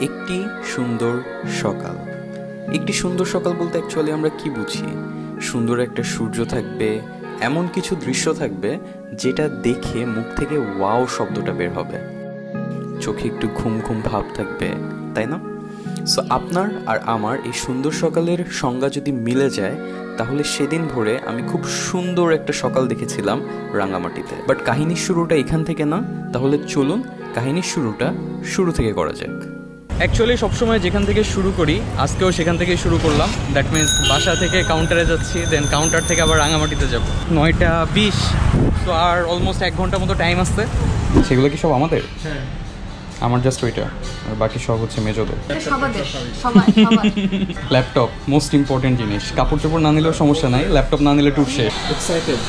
একটি সুন্দর সকাল। একটি সুন্দর সকাল বলতে অ্যাকচুয়ালি আমরা কি বুঝি? সুন্দর একটা সূর্য থাকবে, এমন কিছু দৃশ্য থাকবে যেটা দেখে মুখ থেকে ওয়াও শব্দটা বের হবে। চোখে একটু ঘুম ঘুম ভাব থাকবে, তাই না? সো আপনার আর আমার এই সুন্দর সকালের সংজ্ঞা যদি মিলে যায়, তাহলে সেদিন ভোরে আমি খুব সুন্দর একটা সকাল দেখেছিলাম রাঙামাটিতে। বাট কাহিনীর শুরুটা এখান থেকে না, তাহলে চলুন কাহিনীর শুরুটা শুরু থেকে করা যাক। অ্যাকচুয়ালি সবসময় যেখান থেকে শুরু করি আজকেও সেখান থেকে শুরু করলাম। দ্যাট মিন্স বাসা থেকে কাউন্টারে যাচ্ছি দেন কাউন্টার থেকে আবার রাঙামাটিতে যাব। নয়টা বিশ তো আর অলমোস্ট এক ঘণ্টা মতো টাইম আসছে সেগুলো কি সব আমাদের? আমার জাস্ট ওইটা আর বাকি সব হচ্ছে মেজোদের। ল্যাপটপ মোস্ট ইম্পর্টেন্ট জিনিস। কাপড় চোপড় না নিলেও সমস্যা নাই ল্যাপটপ না নিলে টুট শেষ। এক্সাইটেড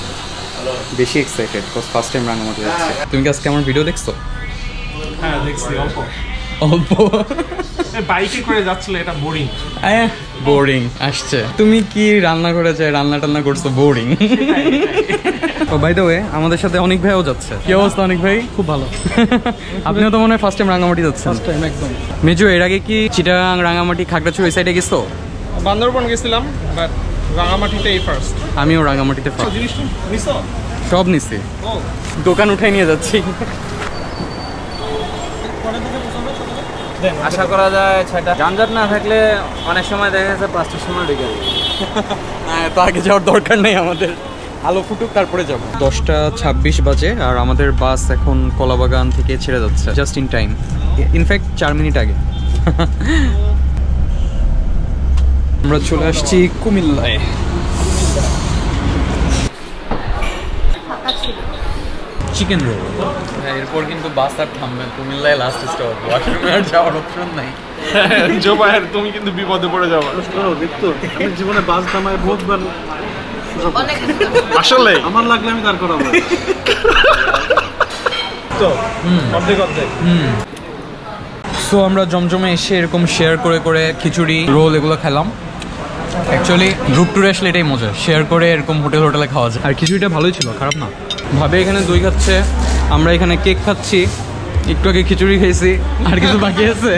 বেশি এক্সাইটেড ফার্স্ট টাইম রাঙামাটি যাচ্ছে। তুমি কি আজকে আমার ভিডিও দেখছ? হ্যাঁ দেখছি অল্প। অল্প? বাইকে করে যাচ্ছিল এটা বোরিং বোরিং আসছে। তুমি কি রান্না করেছে? রান্না টান্না করছ বোরিং ও বাই দ্য ওয়ে আমাদের সাথে অনেক ভাইও যাচ্ছে। কি অবস্থা অনেক ভাই? খুব ভালো। আপনিও তো মনে হয় ফার্স্ট টাইম রাঙামাটি যাচ্ছেন। ফার্স্ট টাইম একদম। মেজো এর আগে কি চিটাগাং রাঙামাটি খাগড়াছড়ি ওই সাইডে গেছো? বান্দরবন গেছিলাম বাট রাঙামাটিতে এই ফার্স্ট আমিও রাঙামাটিতে নিছো? সব নিছি। দোকান উঠাই নিয়ে যাচ্ছি। আশা করা যায় ছয়টা। যানজট না থাকলে অনেক সময় দেখা যাচ্ছে পাঁচটার সময় ঢুকে যাবে হ্যাঁ তো আগে যাওয়ার দরকার নেই আমাদের। আলো ফুটুক, তারপরে যাব। দশটা ছাব্বিশ বাজে আর আমাদের বাস এখন কলাবাগান থেকে ছেড়ে যাচ্ছে just in time in fact চার মিনিট আগে। আমরা চলে আসছি কুমিল্লায়। চিকেন রোল এরপর কিন্তু বাস আর থামবে কুমিল্লায় লাস্ট স্টপ ওয়াশরুমে আর যাওয়ার অপশন নাই। জোবায়ের তুমি কিন্তু বিপদে পড়ে যাবে। আমি জীবনে বাস থামায় বহুতবার আসলে? আমার লাগলে আমি দাঁড় করাবো? তো অর্ধেক অর্ধেক। সো আমরা জমজমে এসে এরকম শেয়ার করে করে খিচুড়ি রোল এগুলো খেলাম। অ্যাকচুয়ালি গ্রুপ ট্যুরে আসলে এটাই মজা শেয়ার করে এরকম হোটেল হোটেলে খাওয়া যায়। আর খিচুড়িটা ভালোই ছিল খারাপ না? ভাবে এখানে দই খাচ্ছে আমরা এখানে কেক খাচ্ছি একটু আগে খিচুড়ি খেয়েছি আর কিছু বাকি আছে।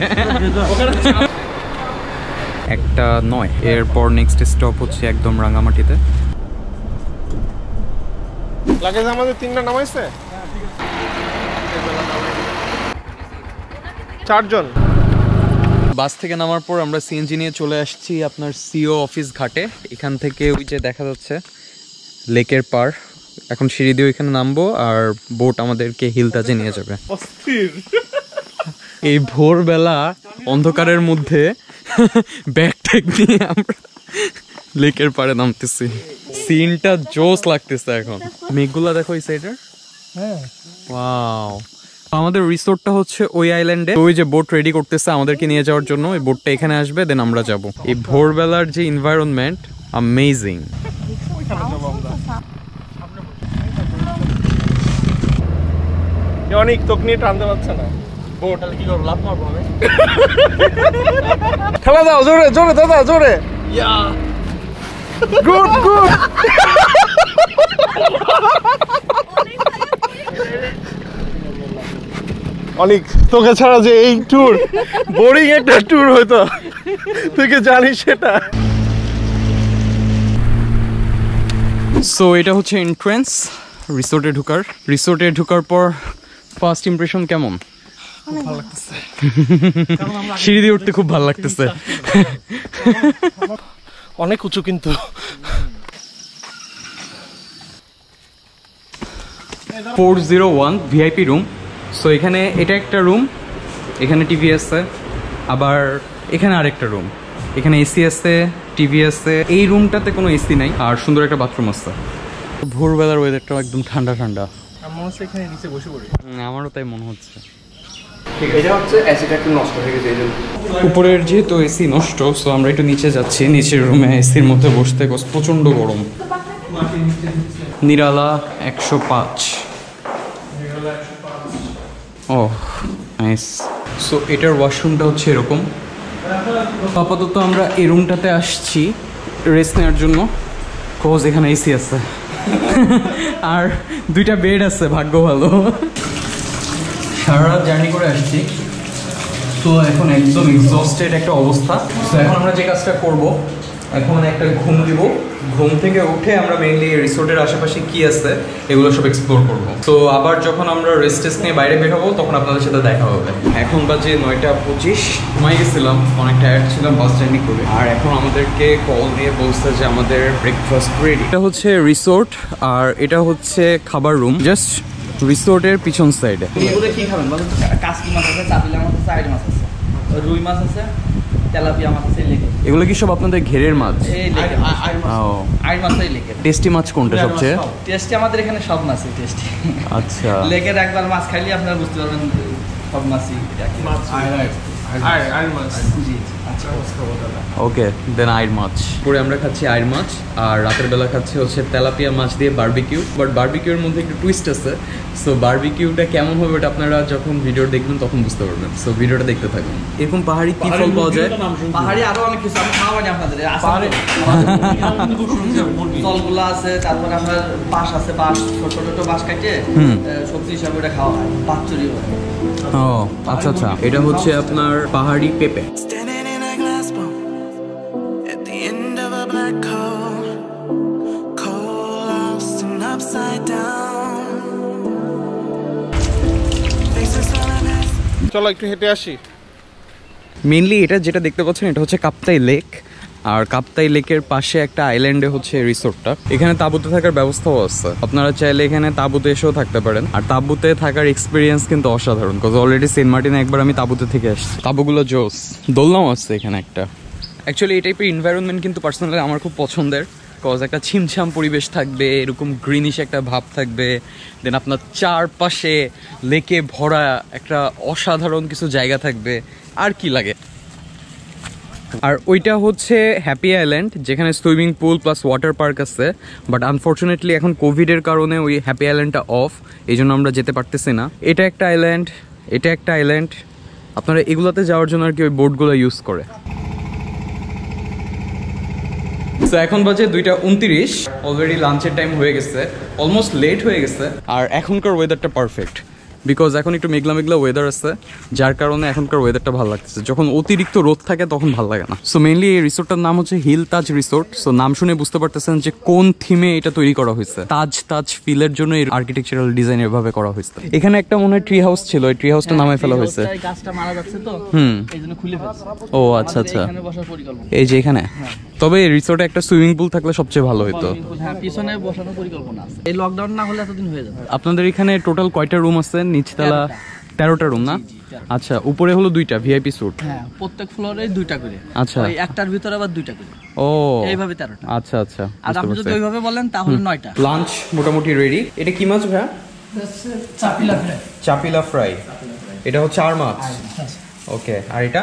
একটা নয় এরপর নেক্সট স্টপ হচ্ছে একদম রাঙামাটিতে। লাগেজ আমাদের তিনটা নামাইছে? চারজন। বাস থেকে নামার পর আমরা সিএনজি নিয়ে চলে আসছি আপনার সিও অফিস ঘাটে। এখান থেকে ওই যে দেখা যাচ্ছে লেকের পার। এখন সিঁড়ি দিয়ে ওইখানে নামবো আর বোট আমাদেরকে হিলতাজে নিয়ে যাবে। এই ভোরবেলা অন্ধকারের মধ্যে ব্যাগ ট্যাগ নিয়ে আমরা লেকের পাড়ে নামতেছি। সিনটা জোস লাগতেছে এখন। মেঘগুলা দেখো এই সাইডের হ্যাঁ। ওয়াও আমাদের রিসোর্টটা হচ্ছে ওই আইল্যান্ডে ওই যে বোট রেডি করতেছে আমাদেরকে নিয়ে যাওয়ার জন্য ওই বোটটা এখানে আসবে দেন আমরা যাব। এই ভোরবেলার যে এনভায়রনমেন্ট অ্যামেজিং অনেক তোকে নিয়ে টানতে পারছে না। কি করব? লাভ মারবো আমি? খেলা দাও জোরে জোরে দাদা জোরে। Good good. অনেক তোকে ছাড়া যে এই ট্যুর বোরিং একটা ট্যুর হয়তো। তুই কি জানিস সেটা? সো এটা হচ্ছে এন্ট্রেন্স রিসোর্টে ঢুকার। রিসোর্টে ঢুকার পর ফার্স্ট ইমপ্রেশন কেমন? সিঁড়ি দিয়ে উঠতে খুব ভালো লাগতেছে। অনেক উঁচু কিন্তু। Four zero one VIP room. So এখানে এটা একটা রুম এখানে টিভি আছে আবার এখানে আরেকটা রুম। এখানে এসি আছে টিভি আছে। এই রুমটাতে কোনো এসি নাই আর সুন্দর একটা বাথরুম আছে। ভোরবেলার ওয়েদারটাও একদম ঠান্ডা ঠান্ডা। এখানে নিচে বসে পড়ি। আমারও তাই মনে হচ্ছে। এটা হচ্ছে অ্যাসিড একটু নষ্ট হয়ে গেছে উপরের যেহেতু এসি নষ্ট সো আমরা একটু নিচে যাচ্ছি। নিচের রুমে এসির মধ্যে বসতে প্রচণ্ড গরম। নিরালা একশো পাঁচ। ও নাইস সো এটার ওয়াশরুমটা হচ্ছে এরকম। আপাতত আমরা এই রুমটাতে আসছি। রেস্ট নেওয়ার জন্য। কোজ এখানে এসি আছে। আর দুইটা বেড আছে, ভাগ্য ভালো। সারা রাত জার্নি করে আসছি। তো এখন একদম এক্সস্টেড একটা অবস্থা। তো এখন আমরা যে কাজটা করব, এখন একটা ঘুম দিব। ঘুম থেকে উঠে আমরা মেইনলি রিসোর্টের আশেপাশে কি আছে, এগুলো সব এক্সপ্লোর করব। তো আবার যখন আমরা রেস্টেস নিয়ে বাইরে বের হব, তখন আপনাদের সাথে দেখা হবে। এখন বাজে নয়টা পঁচিশ। ঘুমাই গেছিলাম, অনেক টায়ার্ড ছিলাম বাস জার্নি করে। আর এখন আমাদেরকে কল দিয়ে বলছে যে আমাদের ব্রেকফাস্ট রেডি এটা হচ্ছে রিসোর্ট আর এটা হচ্ছে খাবার রুম জাস্ট রিসোর্টের পিছন সাইডে কি খাবেন আছে, রুই মাছ আছে। তেলাপিয়া মাছ আছে লেগে এগুলো কি সব আপনাদের ঘেরের মাছ? এই লেগে ও। আইড মাছ এই লেগে টেস্টি মাছ কোনটা সবচেয়ে? টেস্টি আমাদের এখানে সব মাছই টেস্টি। আচ্ছা। লেগের একবার মাছ খাইলে আপনারা বুঝতে পারবেন সব মাছই একই। জি, জি। আচ্ছা ওকে দেন আইর মাছ পরে আমরা খাচ্ছি আইর মাছ আর রাতের বেলা খাচ্ছি হচ্ছে তেলাপিয়া মাছ দিয়ে বার্বিকিউ বাট বার্বিকিউর মধ্যে একটু টুইস্ট আছে। সো বারবিকিউটা কেমন হবে ওটা আপনারা যখন ভিডিও দেখবেন তখন বুঝতে পারবেন। সো ভিডিওটা দেখতে থাকুন। এরকম পাহাড়ি কি ফল পাওয়া যায়? পাহাড়ি আরও অনেক কিছু আমি খাওয়াবানি আপনাদের। পাহাড়ি জলগুলা আছে তারপর আপনার বাঁশ আছে বাঁশ ছোট ছোট বাঁশ কাটে সবজি হিসাবে ওটা খাওয়া হয় পাঁচচুরি হয়। ও আচ্ছা আচ্ছা। এটা হচ্ছে আপনার পাহাড়ি পেঁপে। চলো একটু হেঁটে আসি। মেনলি এটা যেটা দেখতে পাচ্ছেন এটা হচ্ছে কাপ্তাই লেক আর কাপ্তাই লেকের পাশে একটা আইল্যান্ডে হচ্ছে রিসোর্টটা এখানে তাঁবুতে থাকার ব্যবস্থাও আছে। আপনারা চাইলে এখানে তাঁবুতে এসেও থাকতে পারেন। আর তাঁবুতে থাকার এক্সপিরিয়েন্স কিন্তু অসাধারণ বিকজ অলরেডি সেন্ট মার্টিনে একবার আমি তাঁবুতে থেকে আসছি। তাঁবুগুলো জোস দোলনাও আছে এখানে একটা। অ্যাকচুয়ালি এই টাইপের এনভায়রনমেন্ট কিন্তু পার্সোনালি আমার খুব পছন্দের। কজ একটা ছিমছাম পরিবেশ থাকবে, এরকম গ্রিনিশ একটা ভাব থাকবে দেন আপনার চারপাশে লেকে ভরা একটা অসাধারণ কিছু জায়গা থাকবে, আর কি লাগে? আর ওইটা হচ্ছে হ্যাপি আইল্যান্ড যেখানে swimming pool plus water park আছে বাট আনফর্চুনেটলি এখন কোভিডের কারণে ওই হ্যাপি আইল্যান্ডটা অফ এই জন্য আমরা যেতে পারতেছি না। এটা একটা আইল্যান্ড এটা একটা আইল্যান্ড আপনারা এগুলোতে যাওয়ার জন্য আর কি ওই বোটগুলো ইউজ করে। তো এখন বাজে দুইটা উনত্রিশ। অলরেডি লাঞ্চের টাইম হয়ে গেছে। অলমোস্ট লেট হয়ে গেছে। আর এখনকার ওয়েদারটা পারফেক্ট বিকজ এখন একটু মেঘলা মেঘলা ওয়েদার আছে। যার কারণে এখনকার ওয়েদারটা ভালো লাগতেছে। যখন অতিরিক্ত রোদ থাকে তখন ভালো লাগে না। সো মেইনলি এই রিসোর্টটার নাম হচ্ছে হিল তাজ রিসোর্ট সো নাম শুনে বুঝতে পারতেছেন যে কোন থিমে এটা তৈরি করা হয়েছে। তাজ তাজ ফিলের জন্য এই আর্কিটেকচারাল ডিজাইন এভাবে করা হয়েছে। এখানে একটা মনে হয় ট্রি হাউস ছিল। এই ট্রি হাউসটা নামায় ফেলা হয়েছে। হুম। ও আচ্ছা আচ্ছা। এই যে এখানে? তবে রিসোর্টে একটা সুইমিং পুল থাকলে সবচেয়ে ভালো হতো হ্যাঁ পিছনে বসানোর পরিকল্পনা আছে। এই লকডাউন না হলে এতদিন হয়ে যাবে। আপনাদের এখানে টোটাল কয়টা রুম আছে? নিচতলা তেরোটা। রুম না? আচ্ছা উপরে হলো দুইটা ভিআইপি স্যুট হ্যাঁ প্রত্যেক ফ্লোরে দুইটা করে। আচ্ছা। ওই একটার ভিতরে আবার দুইটা করে। ও। এইভাবে তেরোটা। আচ্ছা আচ্ছা আর আপনি যদি ওইভাবে বলেন তাহলে নয়টা। লাঞ্চ মোটামুটি রেডি এটা কি মাছ ভাইয়া? চাপিলা ফ্রাই। চাপিলা ফ্রাই। এটা হচ্ছে আর মাছ। ওকে আর এটা?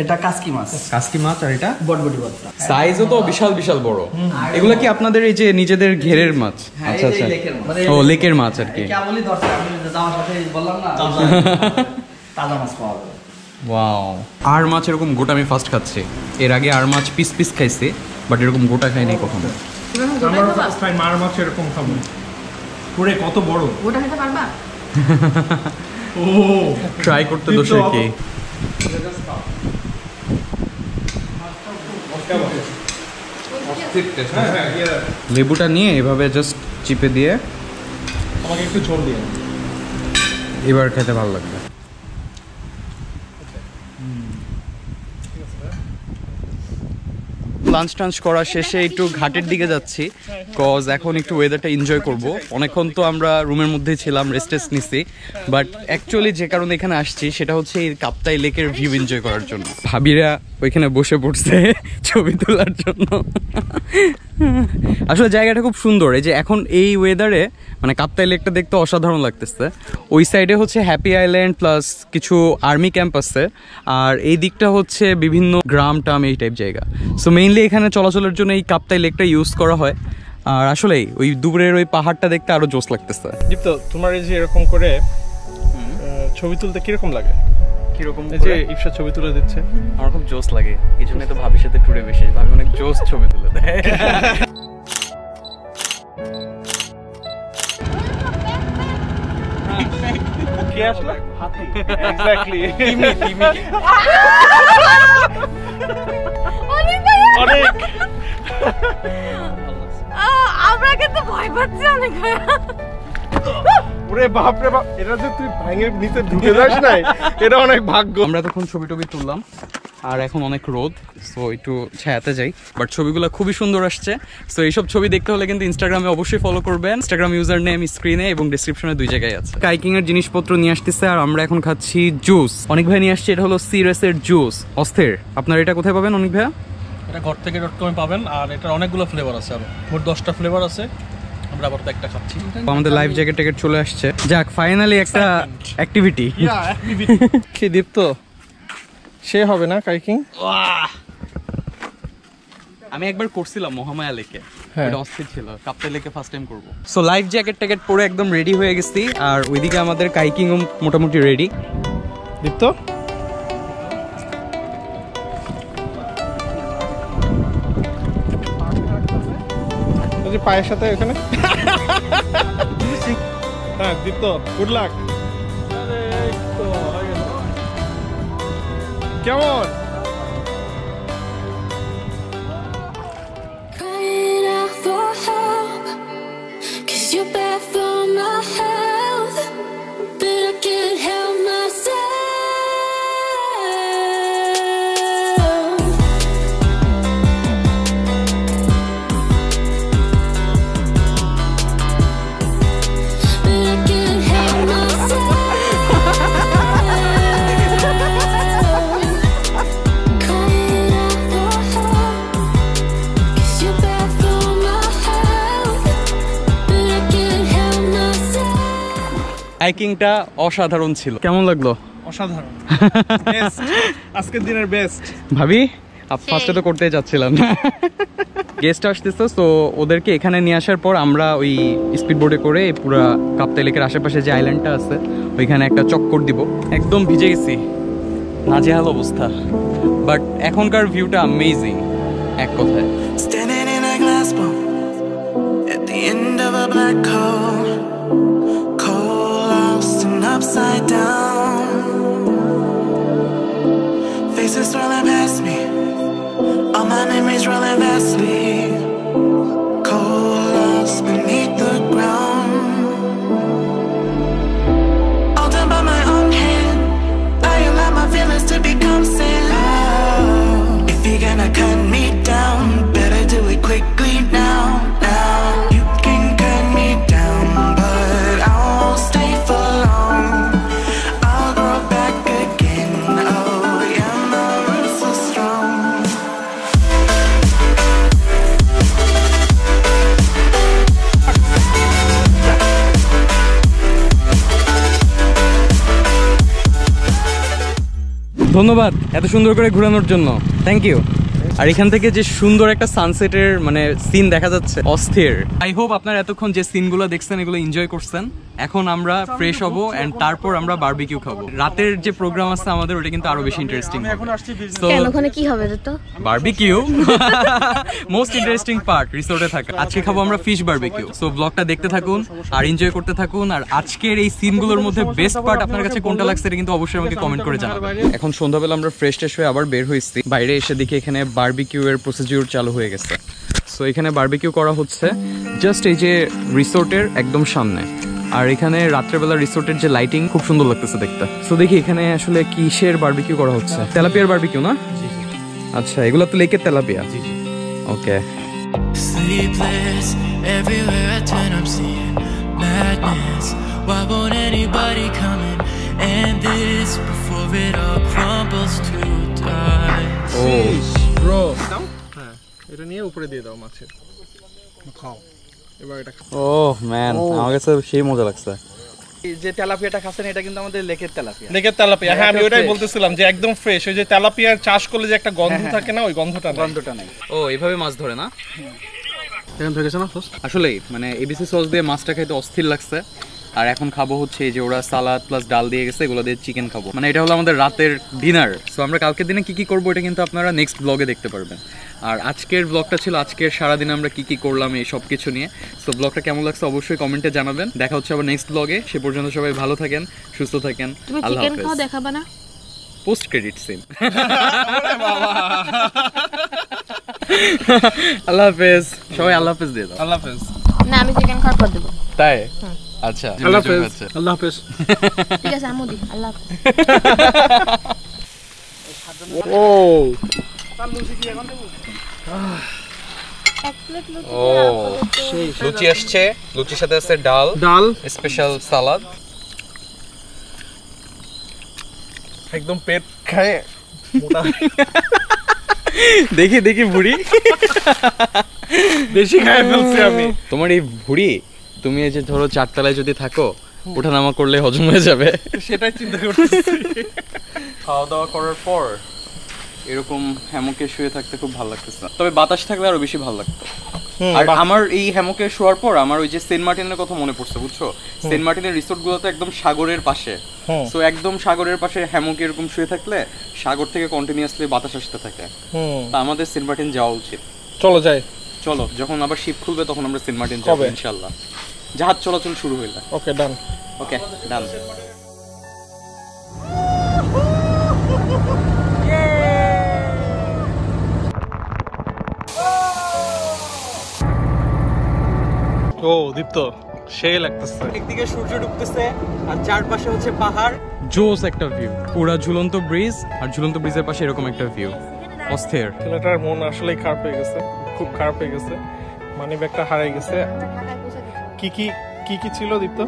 এটা কাসকি মাছ। কাসকি মাছ আর এটা? বটবটি বটটা সাইজও তো বিশাল বিশাল বড়। এগুলা কি আপনাদের এই যে নিজেদের ঘেরের মাছ? হ্যাঁ, আচ্ছা আচ্ছা। ও লেকের মাছ আর কি। কেবলই ধরছে আমি যাওয়ার সাথে বললাম না তাজা। মাছ পাওয়া যাবে। ওয়াও আর মাছ এরকম গোটা আমি ফার্স্ট খাচ্ছি। এর আগে আর মাছ পিস পিস খাইছি বাট এরকম গোটা খাইনি কখনো। আমার ফার্স্ট টাইম মার মাছ এরকম খাব। পুরে কত বড়। ওটা খেতে পারবা? ও ট্রাই করতে দোষের কি? লেবুটা নিয়ে এভাবে জাস্ট চিপে দিয়ে আমাকে একটু ঝোল দিয়ে এবার খেতে ভালো লাগবে। লাঞ্চ টাঞ্চ করা শেষে একটু ঘাটের দিকে যাচ্ছি কজ এখন একটু ওয়েদারটা এনজয় করব। অনেকক্ষণ তো আমরা রুমের মধ্যেই ছিলাম রেস্ট টেস্ট নিছি। বাট অ্যাকচুয়ালি যে কারণে এখানে আসছি সেটা হচ্ছে এই কাপ্তাই লেকের ভিউ এনজয় করার জন্য। ভাবিরা ওইখানে বসে পড়ছে ছবি তোলার জন্য। আসলে জায়গাটা খুব সুন্দর। এই যে এখন এই ওয়েদারে মানে কাপ্তাই লেকটা দেখতে অসাধারণ লাগতেছে। ওই সাইডে হচ্ছে হ্যাপি আইল্যান্ড প্লাস কিছু আর্মি ক্যাম্প আছে। আর এই দিকটা হচ্ছে বিভিন্ন গ্রাম টাম এই টাইপ জায়গা। সো মেইনলি এখানে চলাচলের জন্য এই কাপ্তাই লেকটা ইউজ করা হয়। আর আসলেই ওই দুপুরের ওই পাহাড়টা দেখতে আরও জোস লাগতেছে। দীপ্ত তোমার এই যে এরকম করে ছবি তুলতে কীরকম লাগে? কীরকম এই যে ছবি তুলে দিচ্ছে। আমার খুব জোস লাগে। এই জন্য তো ভাবির সাথে টুরে বেশি। ভাবি অনেক জোস ছবি তুলে দেয়। কে আসলো? হাতি। এক্স্যাক্টলি অনেক ভাইয়া। অনেক। আমরা কিন্তু ভয় পাচ্ছি অনেক। ওরে বাপ রে বাপ এটা যে তুই ভাঙে নিচে ঢুকে যাস নাই এটা অনেক ভাগ্য। আমরা তখন ছবি টবি তুললাম আর এখন অনেক রোদ সো একটু ছায়াতে যাই। বাট ছবিগুলো খুবই সুন্দর আসছে সো এইসব ছবি দেখতে হলে কিন্তু ইনস্টাগ্রামে অবশ্যই ফলো করবেন। ইনস্টাগ্রাম ইউজার নেম স্ক্রিনে এবং ডিসক্রিপশনে দুই জায়গায় আছে। কাইকিং এর জিনিসপত্র নিয়ে আসতেছে আর আমরা এখন খাচ্ছি জুস অনেক ভাই নিয়ে আসছে এটা হলো সিরাসের জুস অস্থির আপনার এটা কোথায় পাবেন অনেক ভাইয়া? এটা ঘর থেকে ডট কমে পাবেন আর এটার অনেকগুলো ফ্লেভার আছে আরও। মোট দশটা ফ্লেভার আছে। আমরা আবার তো একটা খাচ্ছি। আমাদের লাইফ জ্যাকেট ট্যাকেট চলে আসছে। যাক ফাইনালি একটা অ্যাক্টিভিটি কি দীপ্ত? সে হবে না কাইকিং? আমি একবার করছিলাম মহামায়া লেকে। হ্যাঁ। এটা অস্থির ছিল কাপ্তাই লেকে ফার্স্ট টাইম করব। সো লাইফ জ্যাকেট ট্যাকেট পরে একদম রেডি হয়ে গেছি আর ওইদিকে আমাদের কাইকিংও মোটামুটি রেডি দীপ্ত? যে পায়ের সাথে ওখানে হ্যাঁ দীপ্ত গুড লাক কেমন Crying out for help, cause you're bad for my health. কাইকিংটা অসাধারণ ছিল। কেমন লাগল? অসাধারণ। আজকের দিনের বেস্ট ভাবি ফার্স্টে তো করতে যাচ্ছিলাম। গেস্ট আসতেছে তো ওদেরকে এখানে নিয়ে আসার পর আমরা ওই স্পিড বোর্ডে করে এই পুরা কাপ্তাই লেকের আশেপাশে যে আইল্যান্ডটা আছে ওইখানে একটা চক্কর দিব। একদম ভিজে গেছি। নাজেহাল অবস্থা। বাট এখনকার ভিউটা অ্যামেজিং এক কথায়। Standing in a glass boat at the end of a black hole, upside down. Faces swirling past me, all my memories rolling vastly. Cold, lost ধন্যবাদ এত সুন্দর করে ঘুরানোর জন্য। থ্যাংক ইউ আর এখান থেকে যে সুন্দর একটা সানসেটের মানে সিন দেখা যাচ্ছে, অস্থির। আই হোপ আপনার এতক্ষণ যে সিনগুলো দেখছেন, এগুলো এনজয় করছেন। এখন আমরা ফ্রেশ হব এন্ড তারপর আমরা বারবিকিউ খাব। রাতের যে প্রোগ্রাম আছে আমাদের ওটা কিন্তু আরও বেশি ইন্টারেস্টিং ওখানে কি হবে তো বারবিকিউ মোস্ট ইন্টারেস্টিং পার্ট রিসোর্টে থাকা। আজকে খাব আমরা ফিশ বারবিকিউ সো ব্লগটা দেখতে থাকুন আর এনজয় করতে থাকুন। আর আজকের এই সিনগুলোর মধ্যে বেস্ট পার্ট আপনার কাছে কোনটা লাগছে এটা কিন্তু অবশ্যই আমাকে কমেন্ট করে জানাবেন। এখন সন্ধ্যাবেলা আমরা ফ্রেশ ট্রেশ হয়ে আবার বের হয়েছি। বাইরে এসে দেখি এখানে বারবিকিউ এর প্রসিডিউর চালু হয়ে গেছে। সো এখানে বারবিকিউ করা হচ্ছে। জাস্ট এই যে রিসোর্টের একদম সামনে। আর এখানে রাত্রেবেলা রিসোর্টের যে লাইটিং খুব সুন্দর লাগতেছে দেখতে। তো দেখি এখানে আসলে কিসের বারবিকিউ করা হচ্ছে? তেলাপিয়ার বারবিকিউ না? আচ্ছা এগুলো তো লেকের tilapia? Okay Sleepless, everywhere I turn, I'm seeing madness. Why won't anybody come and this before it all crumbles to dust? ও ব্রো হ্যাঁ এটা নিয়ে উপরে দিয়ে দাও মাছের। খাও। এবার এটা ও ম্যান আমার কাছে সেই মজা লাগছে। যে তেলাপিয়াটা খাচ্ছেন এটা কিন্তু আমাদের লেকের তেলাপিয়া। লেকের তেলাপিয়া হ্যাঁ আমি ওটাই বলতেছিলাম যে একদম ফ্রেশ ওই যে তেলাপিয়ার চাষ করলে যে একটা গন্ধ থাকে না ওই গন্ধটা নাই। গন্ধটা নাই। ও এইভাবে মাছ ধরে না? এরকম থেকে গেছে না আসলেই মানে এবিসি সস দিয়ে মাছটা খাইতে অস্থির লাগছে। আর এখন খাব হচ্ছে এই যে ওরা সালাদ প্লাস ডাল দিয়ে গেছে এগুলো দিয়ে চিকেন খাব। মানে এটা হলো আমাদের রাতের ডিনার সো আমরা কালকের দিনে কি কি করব এটা কিন্তু আপনারা নেক্সট ব্লগে দেখতে পারবেন। আর আজকের ব্লগটা ছিল আজকের সারাদিন আমরা কি কি করলাম এই সব কিছু নিয়ে। সো ব্লগটা কেমন লাগছে অবশ্যই কমেন্টে জানাবেন। দেখা হচ্ছে আবার নেক্সট ব্লগে সে পর্যন্ত সবাই ভালো থাকেন সুস্থ থাকেন। আল্লাহ হাফেজ। দেখাবা না? পোস্ট ক্রেডিট সিন আল্লাহ হাফেজ। সবাই আল্লাহ হাফেজ দিয়ে দাও। আল্লাহ হাফেজ। না আমি চিকেন খাওয়ার পর দেবো। তাই? আচ্ছা আল্লাহ হাফেজ। আল্লাহ হাফেজ। ঠিক আছে আমু দি আল্লাহ হাফেজ। ও। ও। লুচি আসছে। লুচির সাথে আছে ডাল ডাল। Special salad. একদম পেট খায় দেখি দেখি ভুড়ি বেশি খায় ফেলছি আমি। তোমার এই ভুড়ি তুমি এই যে ধরো চারতলায় যদি থাকো ওঠানামা করলে হজম হয়ে যাবে। সেটাই চিন্তা করতেছি। খাওয়া দাওয়া করার পর এরকম হ্যামকে শুয়ে থাকতে খুব ভালো লাগতেছে তবে বাতাস থাকলে আরও বেশি ভালো লাগতো। আর আমার এই হ্যামকে শোয়ার পর আমার ওই যে সেন্ট মার্টিনের কথা মনে পড়ছে বুঝছ? সেন্ট মার্টিনের রিসোর্টগুলো তো একদম সাগরের পাশে। সো একদম সাগরের পাশে হ্যামকে এরকম শুয়ে থাকলে সাগর থেকে কন্টিনিউয়াসলি বাতাস আসতে থাকে। তা আমাদের সেন্ট মার্টিন যাওয়া উচিত। চলো যাই। চলো যখন আবার শিপ খুলবে তখন আমরা সেন্ট মার্টিন যাব? ইনশাল্লাহ জাহাজ চলাচল শুরু হইলে। ওকে ডান। ওকে ডান। ও দীপ্ত সেই লাগতেছে। একদিকে সূর্য ডুবতেছে আর চারপাশে হচ্ছে পাহাড়। জোস একটা ভিউ পুরা ঝুলন্ত ব্রিজ আর ঝুলন্ত ব্রিজের পাশে এরকম একটা ভিউ অস্থির। ছেলেটার মন আসলেই খারাপ হয়ে গেছে খুব খারাপ হয়ে গেছে। মানি ব্যাগটা হারিয়ে গেছে। কি কি কি কি ছিল দীপ্ত?